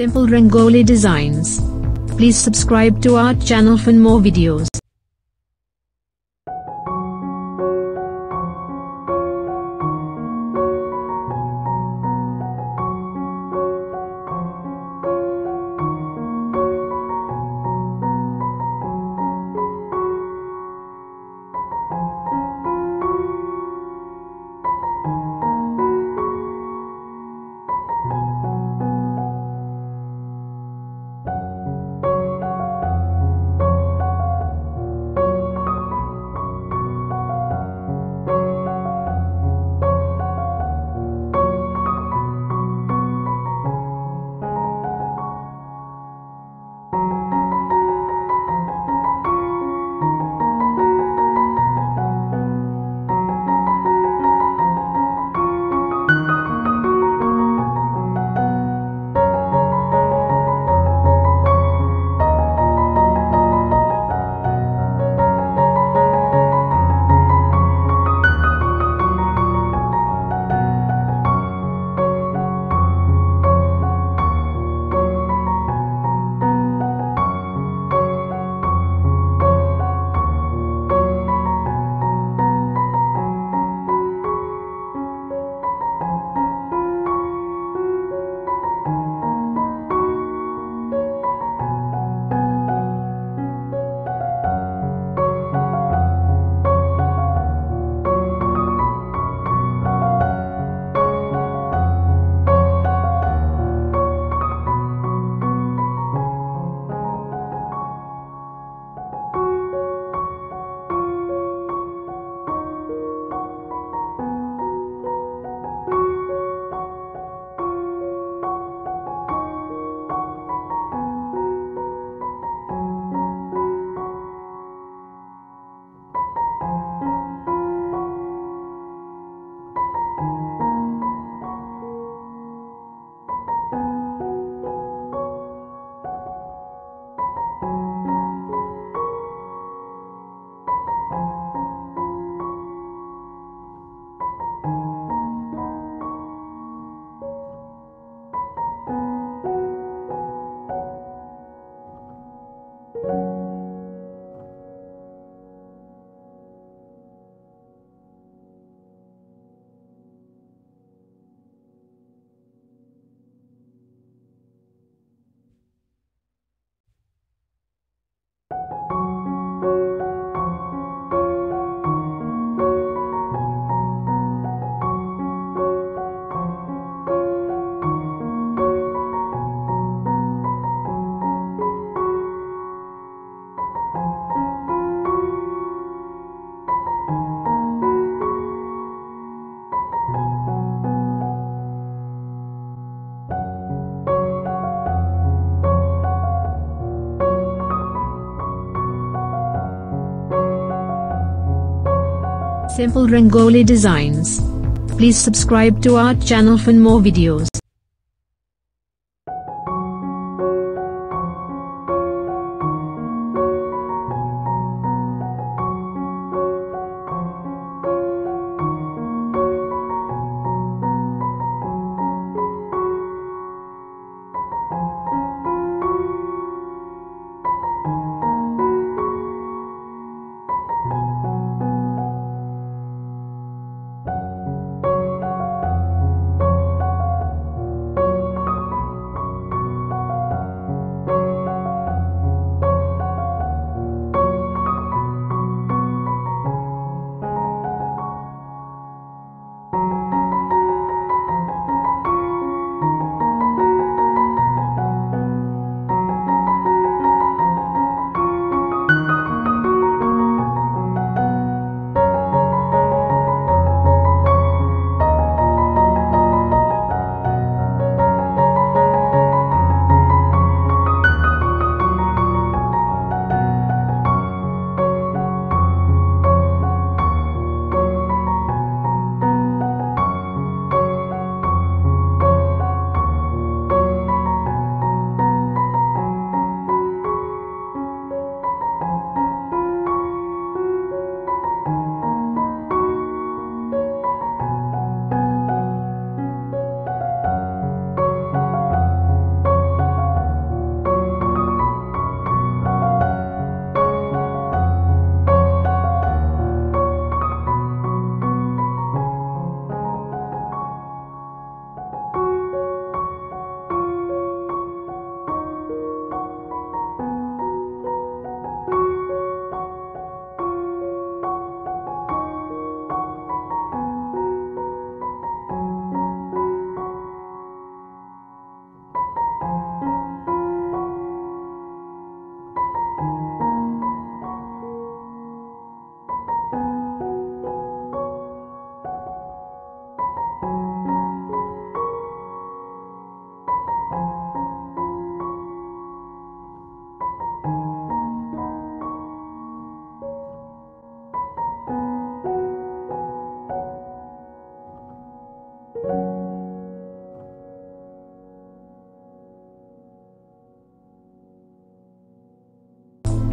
Simple Rangoli Designs. Please subscribe to our channel for more videos. Simple Rangoli Designs. Please subscribe to our channel for more videos.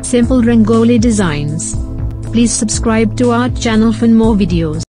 Simple Rangoli designs. Please subscribe to our channel for more videos.